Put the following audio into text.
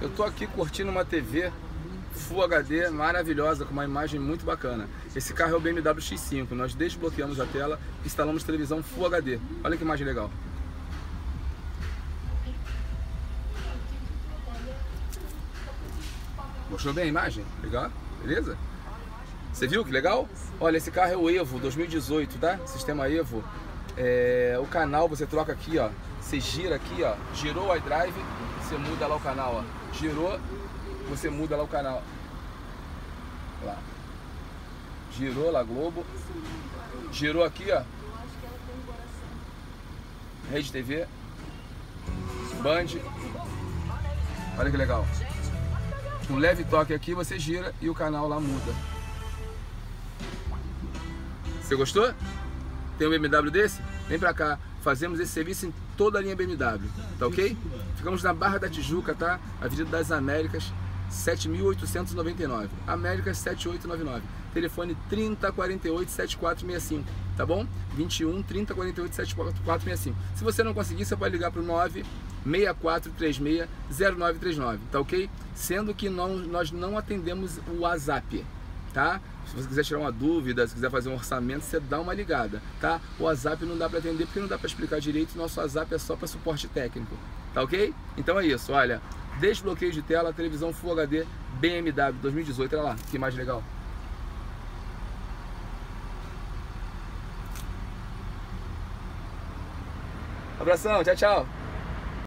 Eu tô aqui curtindo uma TV Full HD maravilhosa, com uma imagem muito bacana. Esse carro é o BMW X5. Nós desbloqueamos a tela, instalamos televisão Full HD. Olha que imagem legal. Gostou bem a imagem? Legal? Beleza? Você viu que legal? Olha, esse carro é o Evo 2018, tá? Sistema Evo. É, o canal você troca aqui, ó. Você gira aqui, ó. Girou o iDrive, você muda lá o canal, ó. Girou, você muda lá o canal. Lá. Girou lá Globo. Girou aqui, ó. Rede TV. Band. Olha que legal. Um leve toque aqui, você gira e o canal lá muda. Você gostou? Tem um BMW desse? Vem pra cá. Fazemos esse serviço em toda a linha BMW, tá ok? Ficamos na Barra da Tijuca, tá? Avenida das Américas, 7.899. Américas 7899. Telefone 3048 7465, tá bom? 21 3048 7465. Se você não conseguir, você pode ligar pro 9 6436 0939, tá ok? Sendo que não, nós não atendemos o WhatsApp, tá? Se você quiser tirar uma dúvida, se quiser fazer um orçamento, você dá uma ligada, tá? O WhatsApp não dá para atender porque não dá para explicar direito, nosso WhatsApp é só para suporte técnico, tá ok? Então é isso, olha, desbloqueio de tela, televisão Full HD BMW 2018, olha lá, que mais legal. Abração, tchau, tchau.